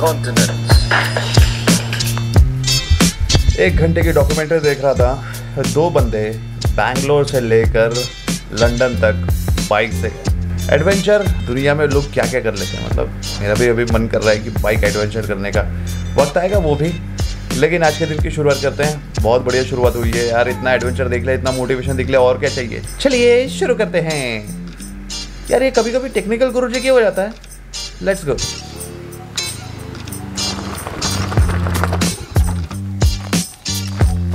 continents. एक घंटे की डॉक्यूमेंट्री देख रहा था। दो बंदे बैंगलोर से लेकर लंदन तक बाइक से। एडवेंचर दुनिया में लोग क्या क्या कर लेते हैं? मतलब मेरा भी अभी मन कर रहा है कि बाइक एडवेंचर करने का। वक्त आएगा वो भी। लेकिन आज के दिन की शुरुआत करते हैं। बहुत बढ़िया शुरुआत हुई है यार। इतना एडवेंचर देख लिया, इतना मोटिवेशन देख लिया, और क्या चाहिए? चलिए, शुरू करते हैं। यार, ये कभी कभी टेक्निकल गुरु जी क्या हो जाता है। लेट्स गो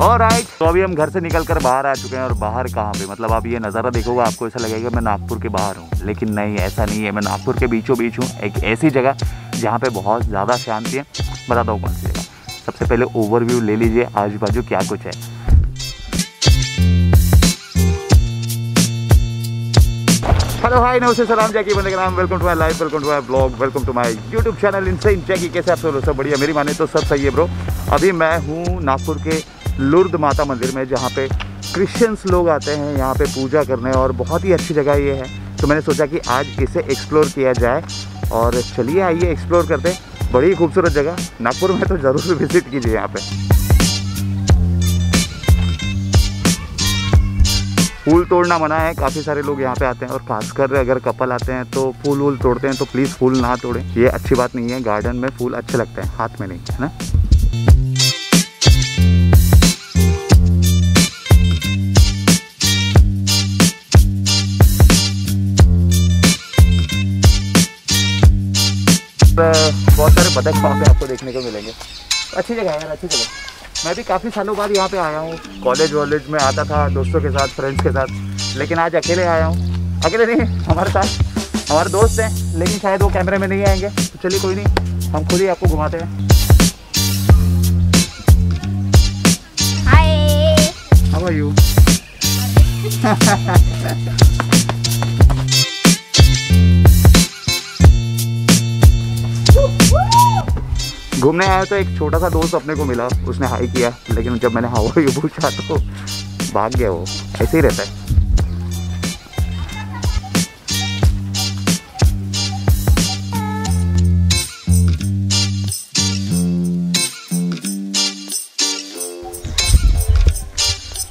और राइट तो अभी हम घर से निकल कर बाहर आ चुके हैं और बाहर कहाँ पे? मतलब आप ये नज़ारा देखोगे, आपको ऐसा लगेगा मैं नागपुर के बाहर हूँ। लेकिन नहीं, ऐसा नहीं है। मैं नागपुर के बीचों बीच हूँ, एक ऐसी जगह जहाँ पे बहुत ज़्यादा शांति है। बताता हूँ कौन सी जगह। सबसे पहले ओवरव्यू ले लीजिए आजू बाजू क्या कुछ है। हेलो हाय नमस्ते सलाम जैकी बंदे नाम। Welcome to my life welcome to my blog welcome to my YouTube channel insane Jackie कैसे आप सब बढ़िया? मेरी माने तो सब सही है ब्रो अभी मैं हूँ नागपुर के लुर्द माता मंदिर में, जहाँ पे क्रिश्चियंस लोग आते हैं, यहाँ पे पूजा करने, और बहुत ही अच्छी जगह ये है। तो मैंने सोचा कि आज इसे एक्सप्लोर किया जाए, और चलिए आइए एक्सप्लोर करते हैं। बड़ी खूबसूरत जगह। नागपुर में तो ज़रूर विज़िट कीजिए यहाँ पर फूल तोड़ना मना है। काफ़ी सारे लोग यहाँ पे आते हैं, और खासकर अगर कपल आते हैं तो फूल वूल तोड़ते हैं तो प्लीज़ फूल ना तोड़ें। ये अच्छी बात नहीं है। गार्डन में फूल अच्छे लगते हैं, हाथ में नहीं, है ना? बहुत सारे बतख वहाँ पे आपको देखने को मिलेंगे। अच्छी जगह है यार अच्छी जगह। मैं भी काफ़ी सालों बाद यहाँ पे आया हूँ। कॉलेज वॉलेज में आता था दोस्तों के साथ फ्रेंड्स के साथ। लेकिन आज अकेले आया हूँ। अकेले नहीं हमारे साथ हमारे दोस्त हैं लेकिन शायद वो कैमरे में नहीं आएँगे। तो चलिए कोई नहीं हम खुद ही आपको घुमाते हैं। Hi. हाउ आर घूमने आया तो एक छोटा सा दोस्त अपने को मिला, उसने हाई किया, लेकिन जब मैंने हाउ यू पूछा तो भाग गया वो, ऐसे ही रहता है।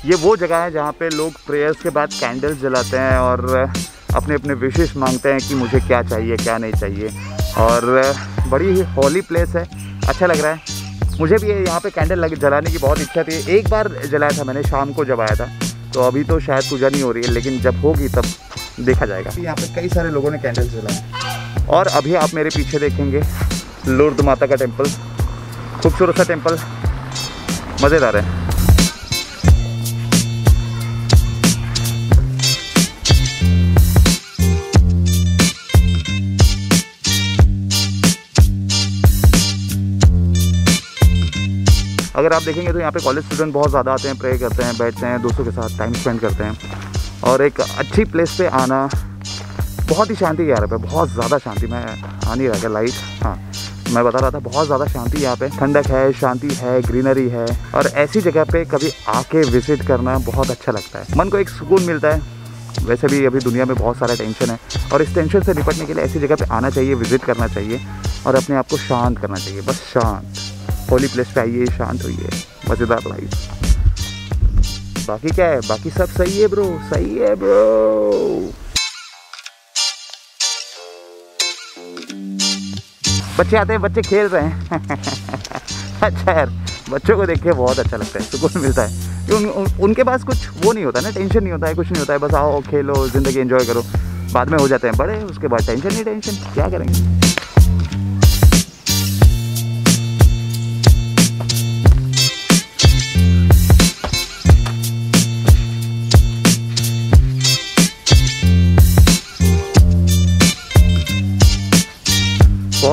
ये वो जगह है जहाँ पे लोग प्रेयर्स के बाद कैंडल्स जलाते हैं और अपने अपने विशेष मांगते हैं कि मुझे क्या चाहिए, क्या नहीं चाहिए। और बड़ी ही हॉली प्लेस है। अच्छा लग रहा है। मुझे भी यहाँ पे कैंडल लग जलाने की बहुत इच्छा थी। एक बार जलाया था मैंने शाम को जब आया था। तो अभी तो शायद पूजा नहीं हो रही है लेकिन जब होगी तब देखा जाएगा। यहाँ पे कई सारे लोगों ने कैंडल जलाए। और अभी आप मेरे पीछे देखेंगे लुर्द माता का टेंपल खूबसूरत सा टेंपल मज़ेदार है। अगर आप देखेंगे तो यहाँ पे कॉलेज स्टूडेंट बहुत ज़्यादा आते हैं प्रे करते हैं, बैठते हैं, दोस्तों के साथ टाइम स्पेंड करते हैं। और एक अच्छी प्लेस पे आना बहुत ही शांति यहाँ पे बहुत ज़्यादा शांति मैं आ नहीं रहा था लाइट हाँ मैं बता रहा था बहुत ज़्यादा शांति यहाँ पे। ठंडक है, शांति है ग्रीनरी है और ऐसी जगह पे कभी आके विज़िट करना बहुत अच्छा लगता है। मन को एक सुकून मिलता है। वैसे भी अभी दुनिया में बहुत सारा टेंशन है और इस टेंशन से निपटने के लिए ऐसी जगह पे आना चाहिए विज़िट करना चाहिए और अपने आप को शांत करना चाहिए, बस शांत। होली प्लेस पे आइए शांत होइए मज़ेदार लाइफ बाकी क्या है? बाकी सब सही है ब्रो सही है ब्रो बच्चे आते हैं बच्चे खेल रहे हैं। अच्छा यार बच्चों को देख के बहुत अच्छा लगता है सुकून मिलता है। कि उन, उन, उनके पास कुछ वो नहीं होता ना टेंशन नहीं होता है कुछ नहीं होता है बस आओ खेलो ज़िंदगी एंजॉय करो। बाद में हो जाते हैं बड़े उसके बाद टेंशन नहीं टेंशन क्या करेंगे?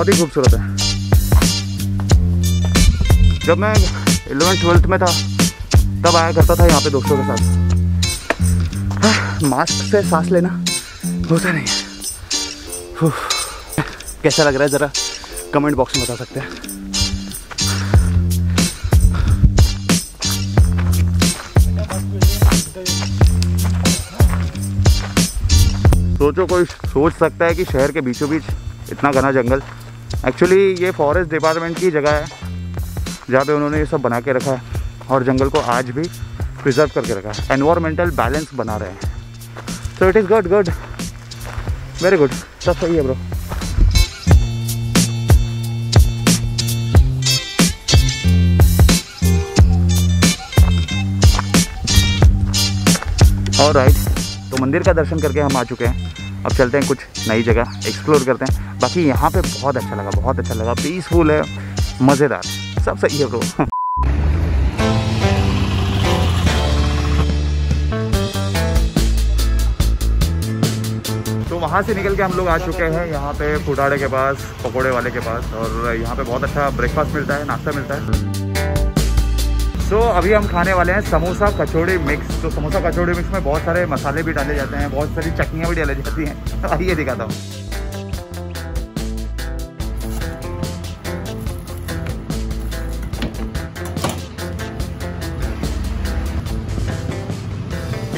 बहुत ही खूबसूरत है। जब मैं इलेवन ट्वेल्थ में था, तब आया करता था यहाँ पे दोस्तों के साथ। मास्क से सांस लेना होता नहीं है। कैसा लग रहा है ज़रा? कमेंट बॉक्स में बता सकते हैं। सोचो, कोई सोच सकता है कि शहर के बीचों बीच इतना घना जंगल एक्चुअली ये फॉरेस्ट डिपार्टमेंट की जगह है, जहाँ पे उन्होंने ये सब बना के रखा है और जंगल को आज भी प्रिजर्व करके रखा है। एनवायरमेंटल बैलेंस बना रहे हैं। So it is good good very good सब सही है ब्रो और राइट तो मंदिर का दर्शन करके हम आ चुके हैं। अब चलते हैं कुछ नई जगह एक्सप्लोर करते हैं। बाकी यहाँ पे बहुत अच्छा लगा बहुत अच्छा लगा। पीसफुल है मज़ेदार। सब सही है ब्रो तो वहाँ से निकल के हम लोग आ चुके हैं यहाँ पे फुटाड़े के पास पकोड़े वाले के पास और यहाँ पे बहुत अच्छा ब्रेकफास्ट मिलता है नाश्ता मिलता है। So, अभी हम खाने वाले हैं समोसा कचौड़ी मिक्स तो समोसा कचौड़ी मिक्स में बहुत सारे मसाले भी डाले जाते हैं बहुत सारी चटनियाँ भी डाली जाती हैं। आइए दिखाता हूँ।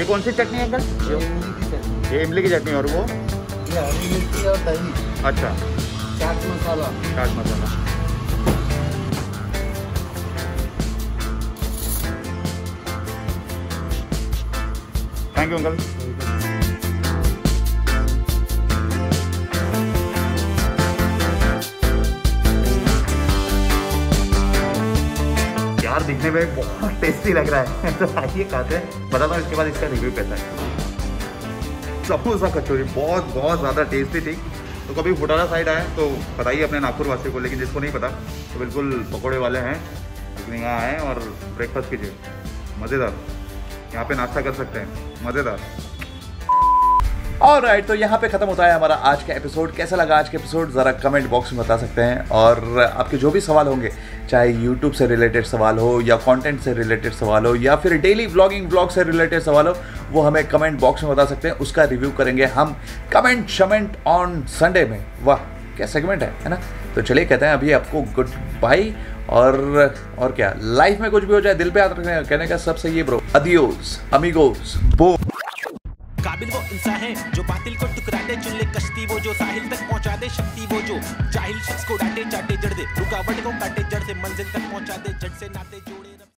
ये कौन सी चटनी है अंकल? ये इमली की चटनी। और वो? ये और दही। अच्छा। Chaat masala. Chaat masala. Thank you uncle दिखने में बहुत टेस्टी लग रहा है। तो आइए खाते हैं। बताता हूँ, इसके बाद इसका रिव्यू कैसा है। समोसा कचौरी बहुत बहुत ज़्यादा टेस्टी थी। तो कभी फुटारा साइड आए तो बताइए अपने नागपुर वासी को, लेकिन जिसको नहीं पता तो बिल्कुल पकौड़े वाले हैं। लेकिन यहाँ आए और ब्रेकफास्ट कीजिए। मज़ेदार। यहाँ पे नाश्ता कर सकते हैं। मज़ेदार। और राइट तो यहाँ पे खत्म होता है हमारा आज का एपिसोड कैसा लगा आज का एपिसोड ज़रा कमेंट बॉक्स में बता सकते हैं। और आपके जो भी सवाल होंगे, चाहे यूट्यूब से रिलेटेड सवाल हो, या कंटेंट से रिलेटेड सवाल हो, या फिर डेली ब्लॉगिंग ब्लॉग से रिलेटेड सवाल हो, वो हमें कमेंट बॉक्स में बता सकते हैं। उसका रिव्यू करेंगे हम कमेंट शमेंट ऑन संडे में। वाह, क्या सेगमेंट है है ना? तो चलिए कहते हैं अभी आपको गुड बाई और और क्या लाइफ में कुछ भी हो जाए, दिल पे याद रखने कहने का, सब सही है ब्रो अदियोस अमिगोस बो काबिल वो इंसान है, जो बातिल को टुकरा दे चुल्ले कश्ती वो, जो साहिल तक पहुँचा दे, शक्ति वो, जो जाहिल शख्स को डांटे, चाटे, जड़ दे, रुकावट को काटे, जड़ से मंजिल तक पहुँचा दे, जड़ से नाते जोड़े